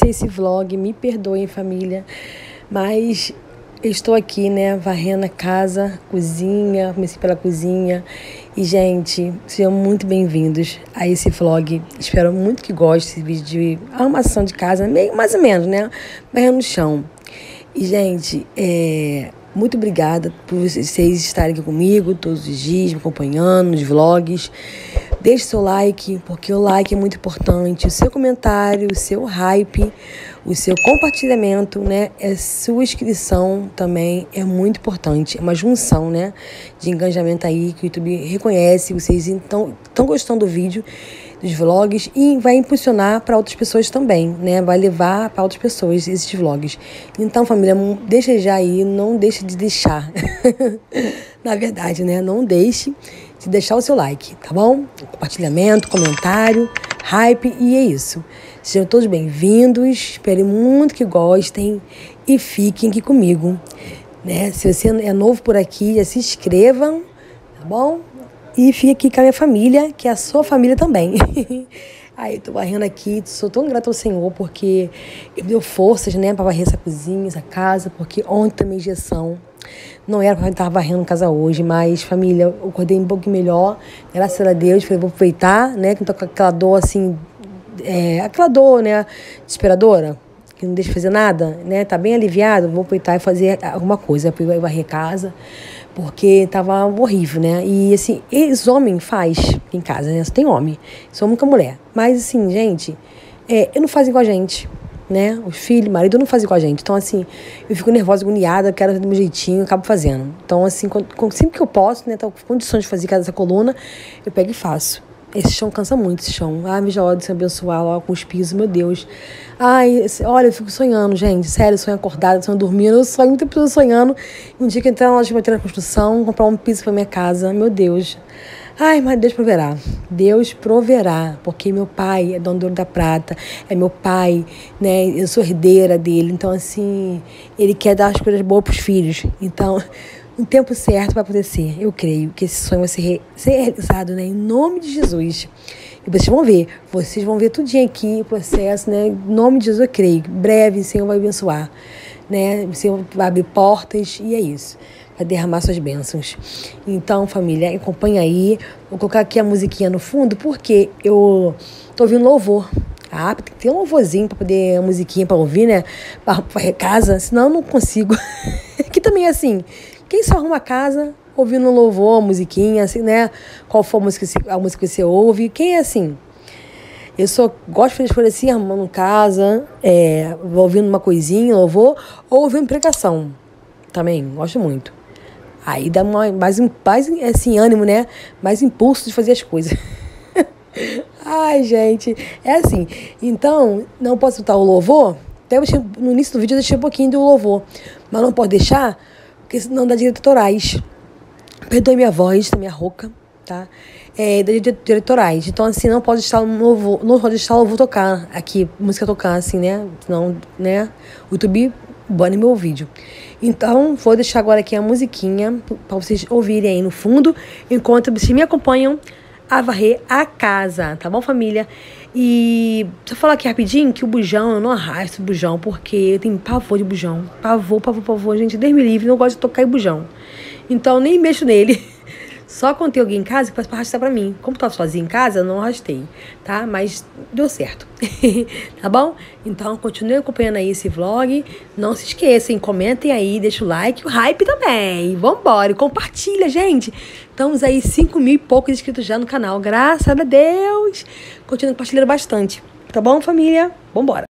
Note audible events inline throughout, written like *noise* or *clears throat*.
a esse vlog, me perdoem, família, mas estou aqui, né, varrendo a casa, cozinha, comecei pela cozinha. E, gente, sejam muito bem-vindos a esse vlog. Espero muito que gostem desse vídeo de arrumação de casa, meio mais ou menos, né? Varrendo no chão. E, gente, é, muito obrigada por vocês estarem aqui comigo todos os dias, me acompanhando nos vlogs. Deixe seu like, porque o like é muito importante. O seu comentário, o seu hype, o seu compartilhamento, né? A sua inscrição também é muito importante. É uma junção, né? De engajamento aí que o YouTube reconhece. Vocês estão, estão gostando do vídeo, dos vlogs e vai impulsionar para outras pessoas também, né? Vai levar para outras pessoas esses vlogs. Então, família, deixa já aí, não deixe de deixar. *laughs* Na verdade, né? Não deixe de deixar o seu like, tá bom? Compartilhamento, comentário, hype e é isso. Sejam todos bem-vindos, espero muito que gostem e fiquem aqui comigo. Né? Se você é novo por aqui, já se inscrevam, tá bom? E fique aqui com a minha família, que é a sua família também. *laughs* Aí, tô varrendo aqui, sou tão grata ao Senhor, porque Ele deu forças, né, para varrer essa cozinha, essa casa, porque ontem também injeção. Não era para estar varrendo casa hoje, mas família, eu acordei um pouco melhor, graças a Deus, falei, vou aproveitar, né, que não tô com aquela dor assim, é, aquela dor, né, desesperadora, que não deixa fazer nada, né, tá bem aliviado, vou aproveitar e fazer alguma coisa, para varrer casa, porque tava horrível, né, e assim, eles homem faz em casa, né, só tem homem, só nunca mulher, mas assim, gente, é, eu não fazem com a gente, né? Os filhos, marido não fazem com a gente. Então, assim, eu fico nervosa, agoniada, quero do meu jeitinho, acabo fazendo. Então, assim, quando, sempre que eu posso, né, tô com condições de fazer cada essa coluna, eu pego e faço. Esse chão cansa muito, esse chão. Ai, me já de se abençoar lá com os pisos, meu Deus. Ai, olha, eu fico sonhando, gente. Sério, sonho acordada, sonho dormindo. Eu sonho muita pessoa sonhando. Um dia que entrar na loja de de construção, comprar um piso pra minha casa. Meu Deus. Ai, mas Deus proverá. Deus proverá, porque meu pai é dono do ouro da prata, é meu pai, né? Eu sou herdeira dele. Então, assim, ele quer dar as coisas boas para os filhos. Então, no *laughs* tempo certo vai acontecer. Eu creio que esse sonho vai ser, re ser realizado, né? Em nome de Jesus. E vocês vão ver, vocês vão ver tudinho aqui, o processo, né? Em nome de Jesus, eu creio. Breve, o Senhor vai abençoar, né? Vai abrir portas e é isso para derramar suas bênçãos. Então, família, acompanha aí. Vou colocar aqui a musiquinha no fundo, porque eu tô ouvindo louvor. Ah, tem que ter um louvorzinho para poder, a musiquinha para ouvir, né? Para casa, senão eu não consigo. *laughs* que também é assim, quem só arruma casa ouvindo louvor, musiquinha, assim, né? Qual for a música, a música que você ouve, quem é assim? Eu só gosto de fazer coisas assim, arrumando casa, é, ouvindo uma coisinha, louvor, ou ouvindo pregação. Também, gosto muito. Aí dá mais, mais, assim, ânimo, né? Mais impulso de fazer as coisas. *laughs* Ai, gente, é assim. Então, não posso botar o louvor. Até no início do vídeo eu deixei um pouquinho do louvor. Mas não pode deixar, porque senão dá direitos autorais. Perdoe minha voz, minha rouca, tá? É, diretorais. Então, assim, não pode estar novo, não pode estar louvor tocar aqui, música tocar, assim, né? Senão, né? O YouTube bane meu vídeo. Então, vou deixar agora aqui a musiquinha para vocês ouvirem aí no fundo, enquanto vocês me acompanham a varrer a casa, tá bom, família? E só falar aqui rapidinho que o bujão, eu não arrasto o bujão, porque eu tenho pavor de bujão. Pavor, pavor, pavor, gente, Deus me livre, não gosto de tocar em bujão. Então, nem mexo nele. *laughs* Só quando tem alguém em casa que faz pra arrastar pra mim. Como tava sozinha em casa, eu não arrastei, tá? Mas deu certo, *laughs* tá bom? Então, continue acompanhando aí esse vlog. Não se esqueçam, comentem aí, deixa o like, o hype também. Vambora, compartilha, gente. Estamos aí 5 mil e poucos inscritos já no canal, graças a Deus. Continue compartilhando bastante, tá bom, família? Vambora.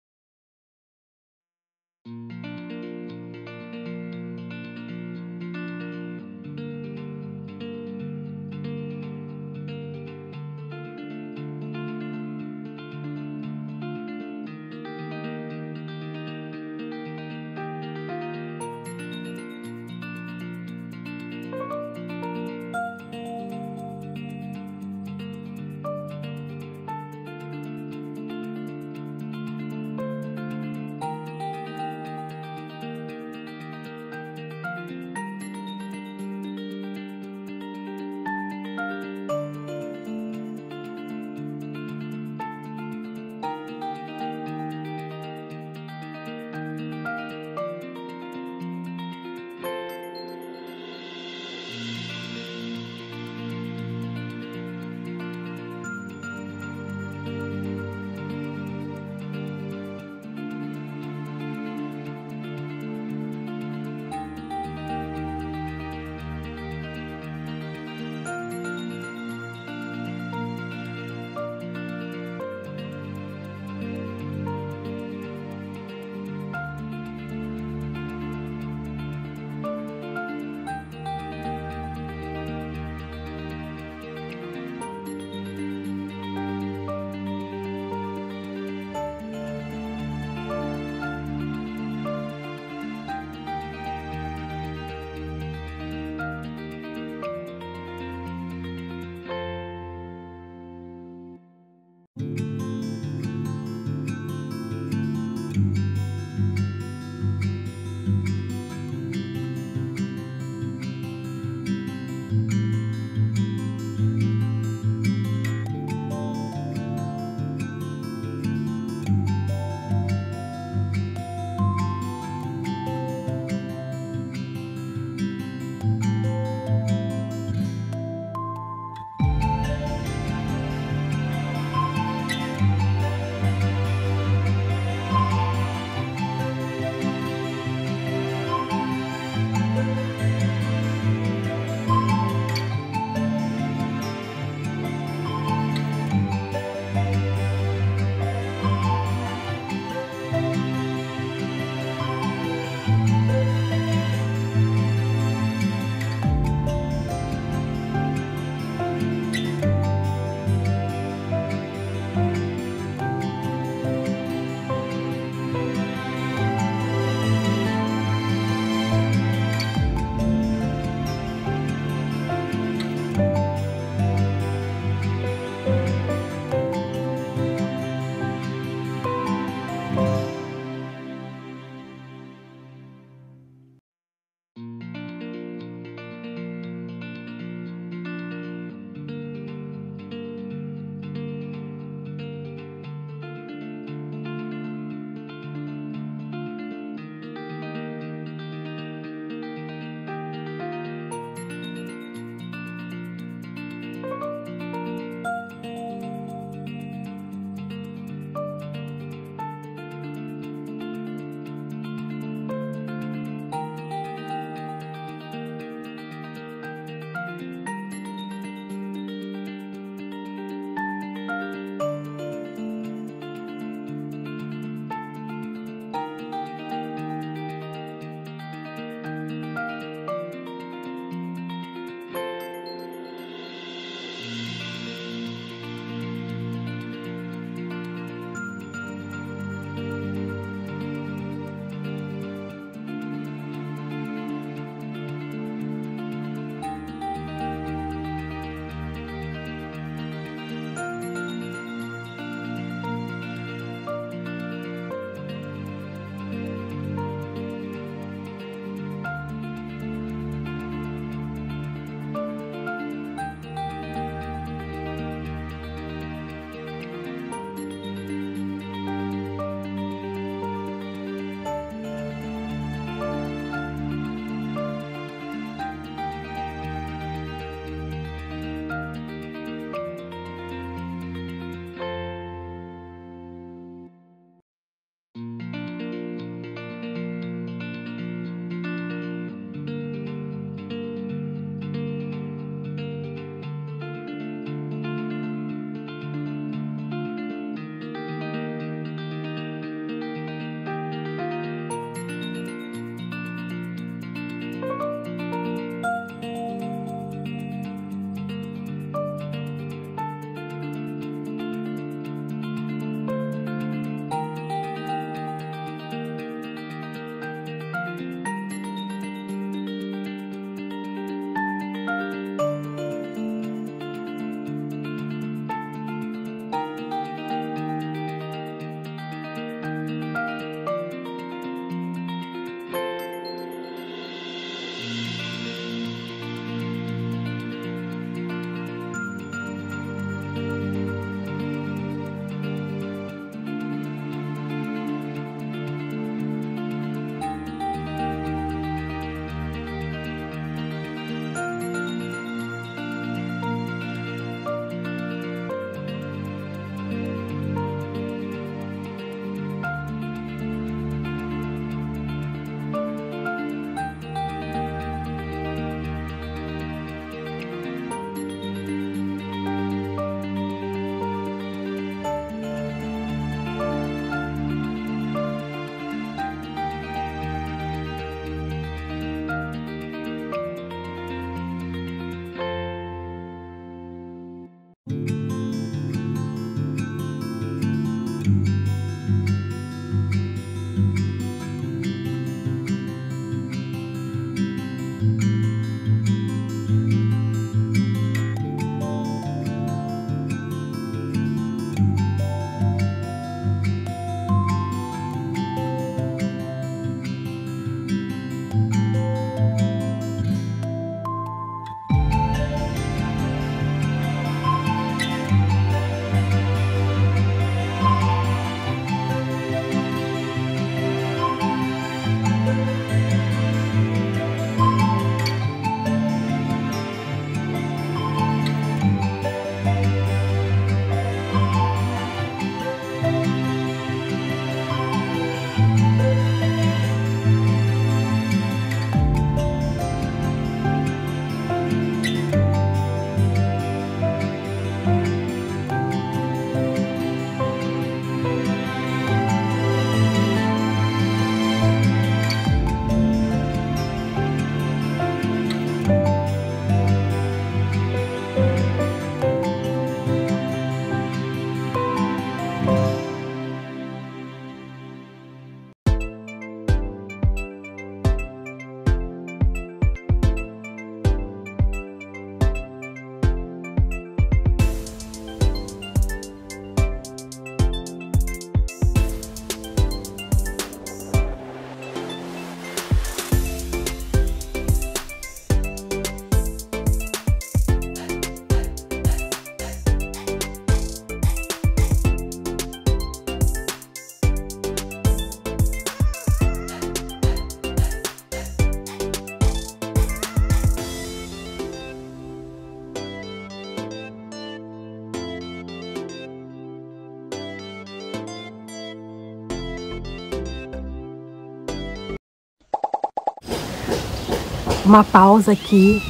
Uma pausa aqui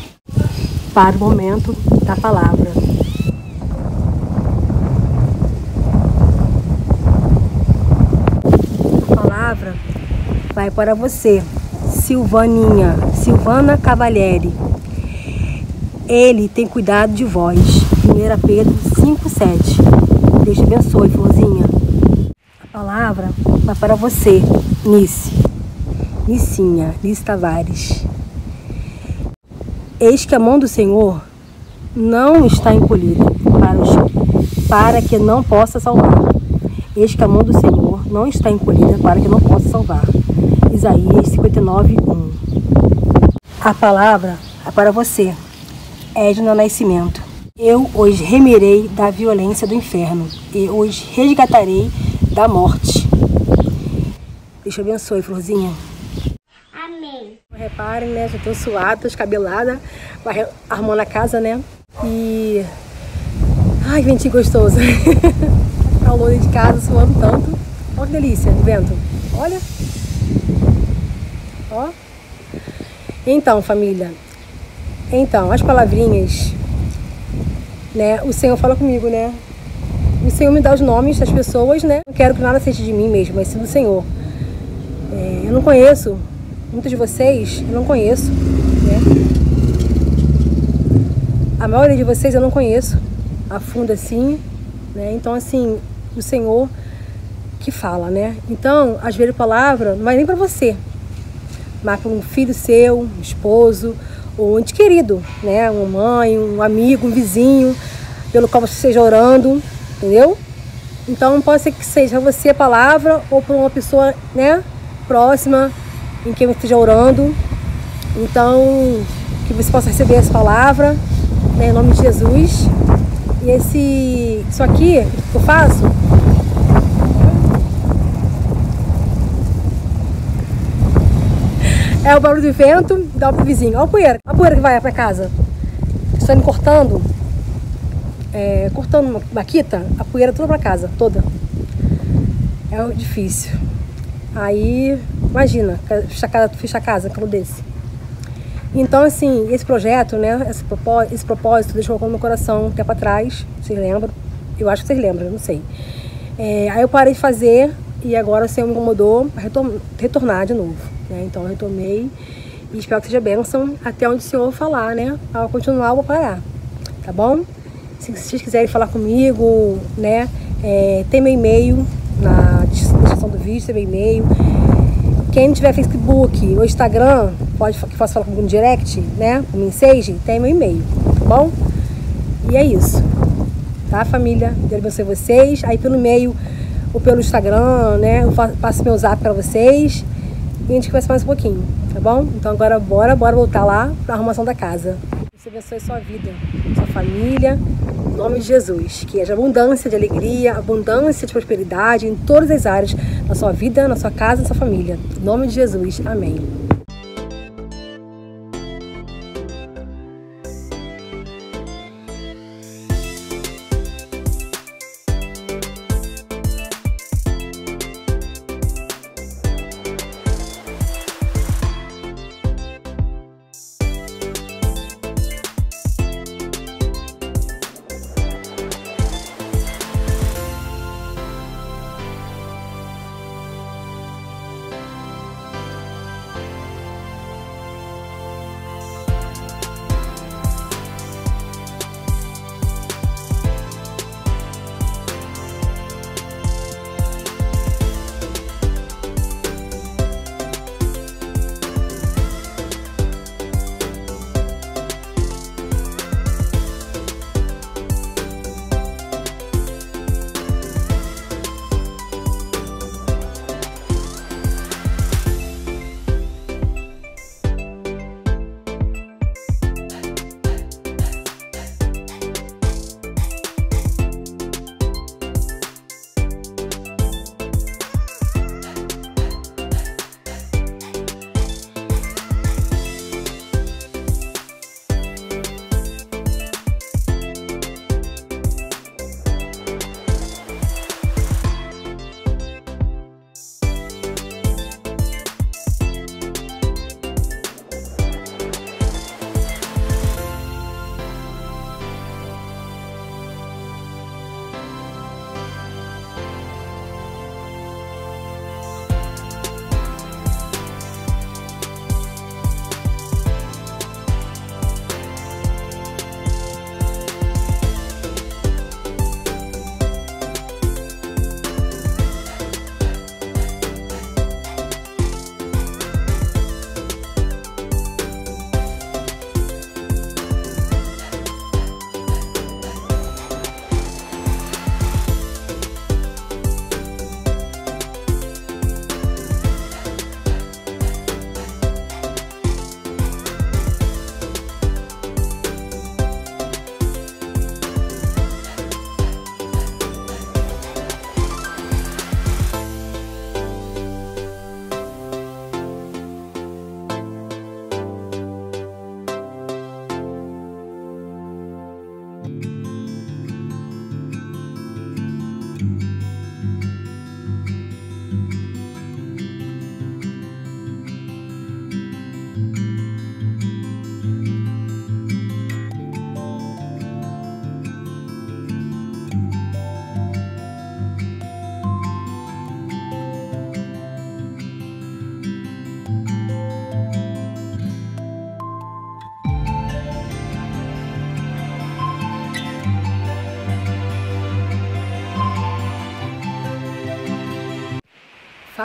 para o momento da palavra. A palavra vai para você, Silvaninha, Silvana Cavalieri. Ele tem cuidado de vós. 1 Pedro 5,7. Deus te abençoe, florzinha. A palavra vai para você, Nice. Nicinha, Nice Tavares. Eis que a mão do Senhor não está encolhida para, para que não possa salvar. Eis que a mão do Senhor não está encolhida para que não possa salvar. Isaías 59, 1. A palavra é para você, Edna Nascimento. Eu os remirei da violência do inferno e os resgatarei da morte. Deus te abençoe, Florzinha. Reparem, né? Já tô suada, tô descabelada, arrumando a casa, né? E. Ai, que ventinho gostoso. *laughs* Calor de casa, suando tanto. Olha que delícia, vento. Olha. Ó. Então, família. Então, as palavrinhas, né? O Senhor fala comigo, né? O Senhor me dá os nomes das pessoas, né? Não quero que nada seja de mim mesmo, mas sim do Senhor. É, eu não conheço muitos de vocês, eu não conheço, né? A maioria de vocês eu não conheço a fundo assim, né? Então, assim, o Senhor que fala, né? Então, às vezes a palavra não vai nem para você, mas para um filho seu, um esposo, ou um ente querido, né? Uma mãe, um amigo, um vizinho, pelo qual você esteja orando, entendeu? Então pode ser que seja você a palavra ou para uma pessoa, né, próxima em quem esteja orando. Então, que você possa receber essa palavra, né, em nome de Jesus. E esse isso aqui que eu faço É o barulho do vento, dá pro vizinho. Olha a poeira, a poeira que vai pra casa. Estou indo cortando, é, cortando maquita, a poeira toda pra casa, toda. É difícil. Aí, imagina, fechar a casa, fechar a casa como desse. Então, assim, esse projeto, né, esse propósito, esse propósito deixou no meu coração um tempo atrás, vocês lembram? Eu acho que vocês lembram, não sei. É, aí eu parei de fazer e agora o Senhor me incomodou retornar de novo. Né? Então eu retomei e espero que seja bênção até onde o Senhor falar, né? Ao continuar, eu vou parar, tá bom? Se vocês quiserem falar comigo, né? É, tem meu e-mail na descrição do vídeo, tem meu e-mail. Quem tiver Facebook ou Instagram, pode que possa falar comigo no direct, né? O mensagem, tem meu e-mail, tá bom? E é isso, tá, família? Deus abençoe vocês. Aí pelo e-mail ou pelo Instagram, né? Eu passo meu zap para vocês e a gente conversa mais um pouquinho, tá bom? Então agora bora, bora voltar lá para arrumação da casa. Deus abençoe sua vida, sua família, nome de Jesus. Que haja abundância de alegria, abundância de prosperidade em todas as áreas da sua vida, na sua casa, na sua família. Em nome de Jesus. Amém.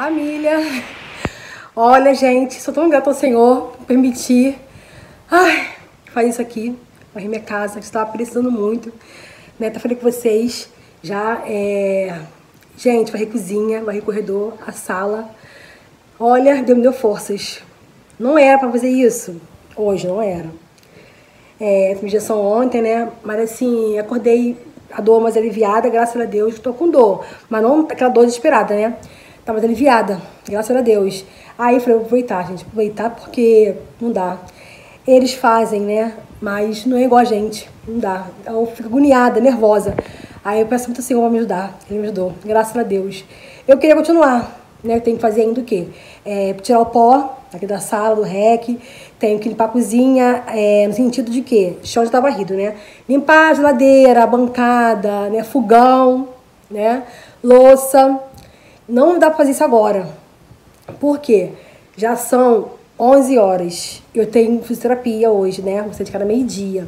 Família, olha, gente, sou tão grata ao Senhor por permitir ai, fazer isso aqui, varrer minha casa, que estava precisando muito. Né? Tá falando com vocês, já é. Gente, varrer cozinha, varrer corredor, a sala. Olha, Deus me deu forças. Não era para fazer isso. Hoje, não era. É, injeção ontem, né? Mas assim, acordei a dor mais aliviada, graças a Deus, estou com dor. Mas não aquela dor desesperada, né? Mais aliviada, graças a Deus. Aí falei, aproveitar, gente, aproveitar porque não dá. Eles fazem, né? Mas não é igual a gente, não dá. Eu fico agoniada, nervosa. Aí eu peço muito Senhor pra me ajudar. Ele me ajudou, graças a Deus. Eu queria continuar, né? Eu tenho que fazer ainda o quê? É, tirar o pó aqui da sala, do REC. Tenho que limpar a cozinha, é, no sentido de que chão já tá varrido, né? Limpar a geladeira, a bancada, né? Fogão, né? Louça. Não dá pra fazer isso agora. Por quê? Já são 11 horas. Eu tenho fisioterapia hoje, né? Sair de cada meio-dia.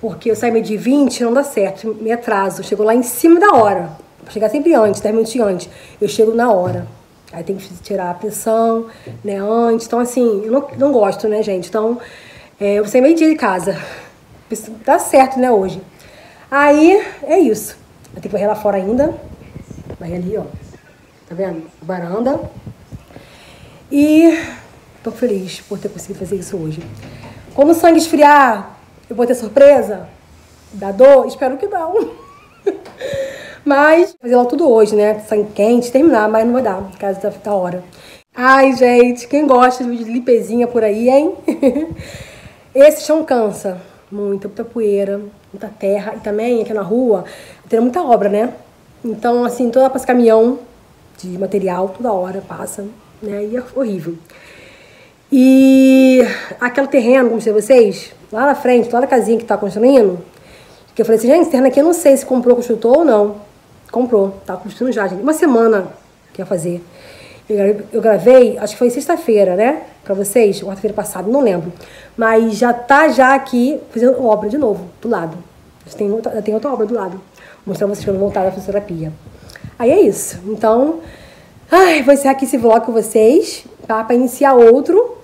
Porque eu saio meio de 20, não dá certo, me atraso. Chego lá em cima da hora. Vou chegar sempre antes, 10 minutos antes. Eu chego na hora. Aí tem que tirar a pressão, né, antes. Então, assim, eu não, não gosto, né, gente? Então, é, eu saio meio dia de casa. Dá certo, né, hoje. Aí, é isso. Vai ter que varrer lá fora ainda. Vai ali, ó. Tá vendo? Varanda. E tô feliz por ter conseguido fazer isso hoje. Quando o sangue esfriar, eu vou ter surpresa? Da dor? Espero que não. *laughs* mas fazer lá tudo hoje, né? Sangue quente, terminar, mas não vai dar, por causa da, hora. Ai, gente, quem gosta de limpezinha por aí, hein? *laughs* Esse chão cansa muito, muita poeira, muita terra. E também aqui na rua tem muita obra, né? Então, assim, toda passa caminhão de material, toda hora passa, né? E é horrível. E aquele terreno, como sei vocês, lá na frente, lá na casinha que tá construindo, que eu falei assim, gente, esse terreno aqui eu não sei se comprou, construtor ou não. Comprou, tá construindo já, gente. Uma semana que ia fazer. Eu gravei, acho que foi sexta-feira, né? Pra vocês, quarta-feira passada, não lembro. Mas já tá já aqui fazendo obra de novo, do lado. Tem outra, tem outra obra do lado. Mostrando vocês quando voltar da fisioterapia. Aí é isso. Então, ai, vou encerrar aqui esse vlog com vocês, tá? Pra iniciar outro,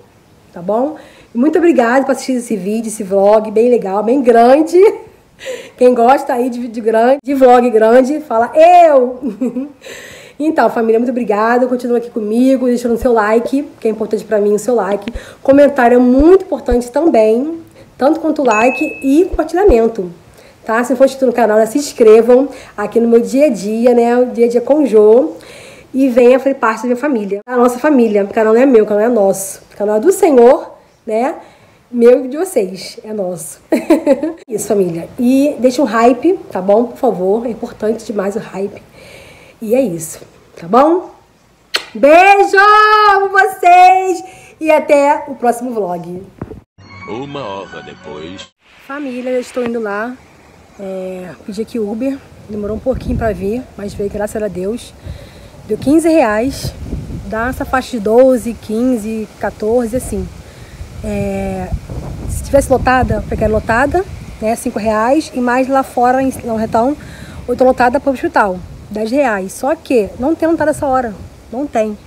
tá bom? Muito obrigada por assistir esse vídeo, esse vlog bem legal, bem grande. *laughs* Quem gosta aí de vídeo grande, de vlog grande, fala eu! *laughs* Então, família, muito obrigada. Continua aqui comigo, deixando o seu like, que é importante para mim o seu like. Comentário é muito importante também, tanto quanto o like e compartilhamento. Tá? Se não for inscrito no canal, se inscrevam aqui no meu dia a dia, né? O dia a dia com o Jô. E venha fazer parte da minha família. A nossa família. O canal não é meu, o canal é nosso. O canal é do Senhor, né? Meu e de vocês. É nosso. *laughs* Isso, família. E deixa um hype, tá bom? Por favor. É importante demais o hype. E é isso, tá bom? Beijo pra vocês! E até o próximo vlog. Uma hora depois. Família, eu estou indo lá. É, pedi aqui Uber. Demorou um pouquinho pra vir, mas veio, graças a Deus. Deu 15 reais. Dá essa faixa de 12, 15, 14, assim. É, se tivesse lotada, eu pegaria lotada, né? 5 reais. E mais lá fora, em São Retão, ou tô lotada para o hospital. 10 reais. Só que não tem lotada essa hora. Não tem.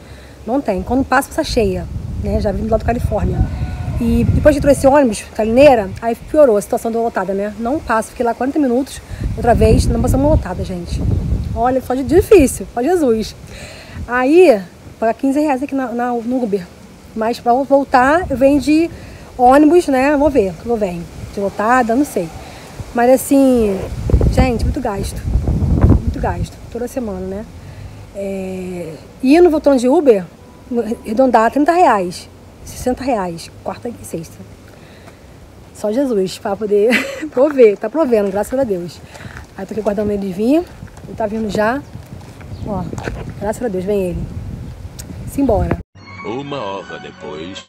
Não tem. Quando passa, passa cheia. Né? Já vim do lado da Califórnia. E depois que entrou esse ônibus, Calineira, aí piorou a situação da lotada, né? Não passa. Fiquei lá 40 minutos, outra vez, não passamos lotada, gente. Olha, só de difícil. Ó Jesus. Aí, pagar 15 reais aqui na, na, no Uber. Mas para voltar, eu venho de ônibus, né? Vou ver eu venho. De lotada, não sei. Mas assim, gente, muito gasto. Muito gasto. Toda semana, né? É... Indo, voltando de Uber, arredondar 30 reais. 60 reais. Quarta e sexta. Só Jesus para poder *laughs* prover. Tá provendo, graças a Deus. Aí tô aqui guardando ele vir. Ele tá vindo já. Ó, graças a Deus, vem ele. Simbora. Uma hora depois.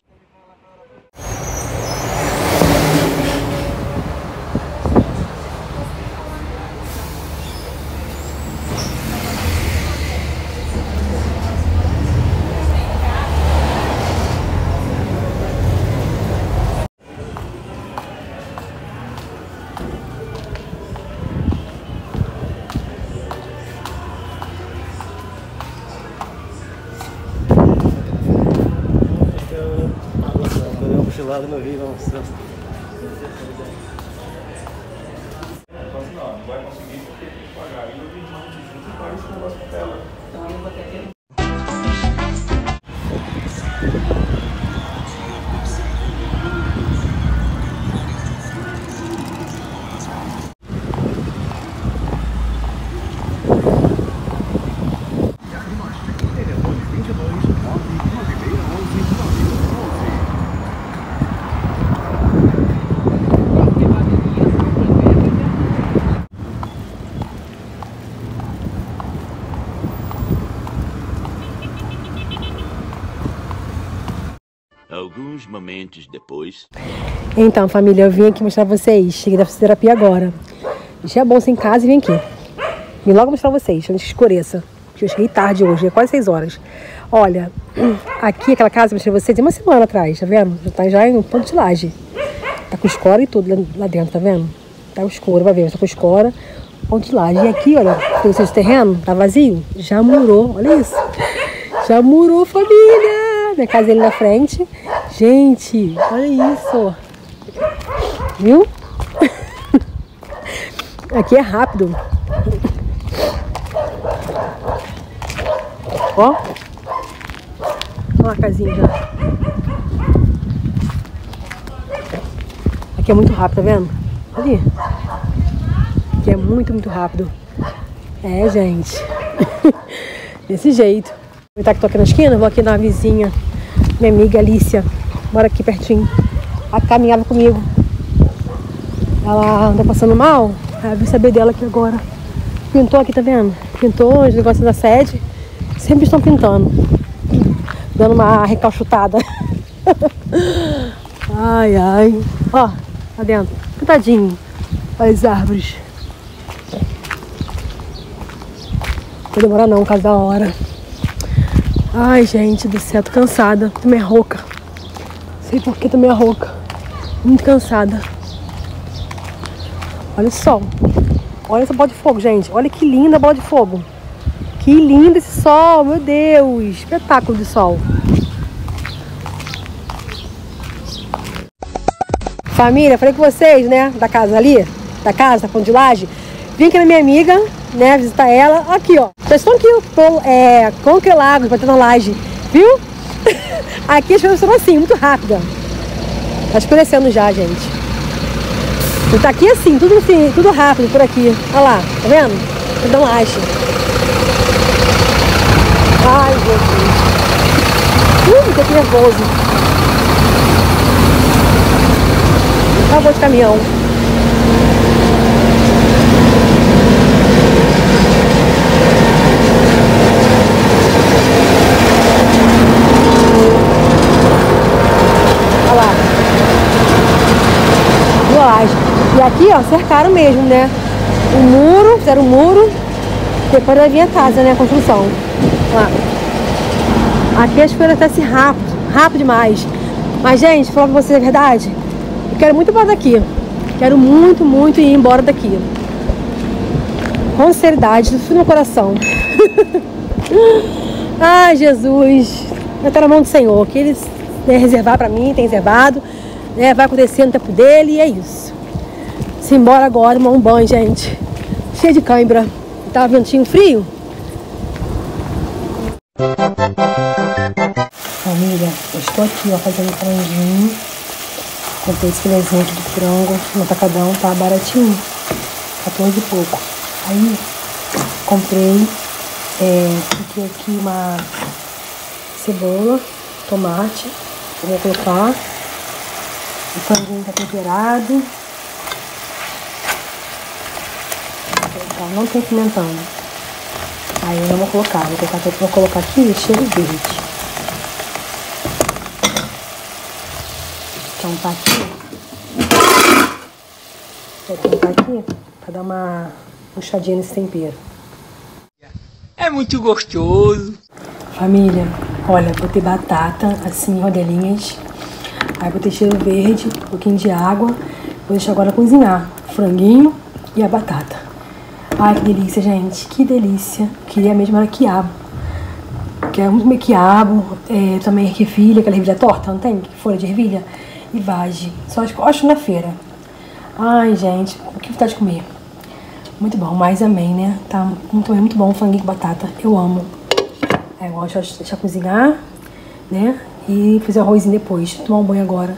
Mochilada no Rio, vamos. Alguns momentos depois. Então, família, eu vim aqui mostrar pra vocês. Cheguei da fisioterapia agora. Deixei a bolsa em casa e vim aqui. Vim logo mostrar pra vocês, antes que escureça. Porque eu cheguei tarde hoje, é quase 6 horas. Olha, *clears throat* aqui, aquela casa, mostrei pra vocês, uma semana atrás, tá vendo? Já tá já em um ponto de laje. Tá com escora e tudo lá- dentro, tá vendo? Tá escuro, vai ver, tá com escora, ponto de laje. E aqui, olha, tem esse terreno, tá vazio? Já murou, olha isso. Já murou, família! Minha casa ali na frente. Gente, olha isso. Viu? *laughs* Aqui é rápido. Ó. Olha a casinha já. Aqui é muito rápido, tá vendo? Ali. Aqui é muito, muito rápido. É, gente. *laughs* Desse jeito. Aproveitar que tô aqui na esquina, vou aqui na vizinha, minha amiga Alicia, mora aqui pertinho. Ela caminhava comigo. Ela anda passando mal, aí eu vim saber dela aqui agora. Pintou aqui, tá vendo? Pintou os negócios da sede. Sempre estão pintando. Dando uma recalchutada. *laughs* ai, ai. Ó, lá dentro. Pintadinho. As árvores. Não vai demorar não, casa da hora. Ai, gente do céu, tô cansada. Tô meio rouca. Sei por que tô meio rouca. Muito cansada. Olha o sol. Olha essa bola de fogo, gente. Olha que linda a bola de fogo. Que lindo esse sol, meu Deus. Espetáculo de sol. Família, falei com vocês, né? Da casa ali, da casa, da ponte de laje. Vim aqui na minha amiga, né? Visitar ela. Aqui, ó. Já estão aqui, pro, é, Conquelagos, batendo laje. Viu? *laughs* aqui as coisas são assim, muito rápida. Tá escurecendo já, gente. E tá aqui assim, tudo assim, tudo rápido por aqui. Olha lá, tá vendo? Batendo laje. Ai, Jesus. Uh, aqui nervoso. Acabou de caminhão. Olha lá. Laje. E aqui, ó, cercaram mesmo, né? O muro, fizeram o muro. Depois vai vir a casa, né? A construção. Lá. Aqui as coisas acontecem rápido, rápido demais. Mas, gente, falar pra vocês a verdade, eu quero muito embora daqui. Quero muito, muito ir embora daqui. Com sinceridade, tudo no meu coração. *laughs* Ai, Jesus. Eu tô na mão do Senhor. Que Ele né, reservar pra mim, tem reservado. Né, vai acontecer no tempo dele e é isso. Se embora agora, tomar um banho, gente. Cheio de cãibra. Tava ventinho frio. Família, eu estou aqui, ó, fazendo franguinho. Comprei esse filezinho aqui de frango no atacadão, tá baratinho. 14 e pouco. Aí, comprei é, aqui, aqui uma cebola, tomate. Vou colocar. O franguinho tá temperado. Não tem pimentão. Aí eu não vou colocar. Vou colocar, vou colocar aqui cheiro verde. Então tá aqui. Vou colocar aqui pra dar uma puxadinha nesse tempero. É muito gostoso. Família, olha, botei batata assim rodelinhas. Aí botei cheiro verde, um pouquinho de água. Vou deixar agora cozinhar o franguinho e a batata. Ai, que delícia, gente. Que delícia. Queria mesmo era quiabo. Quero muito comer quiabo. É, também ervilha, aquela ervilha torta, não tem? Folha de ervilha. e vagem. Só acho, na feira. Ai, gente, o que vontade de comer. Muito bom, mas amém, né? Tá muito, muito bom franguinho com batata. Eu amo. É, eu gosto de deixar cozinhar, né? E fazer o arrozinho depois. Tomar um banho agora.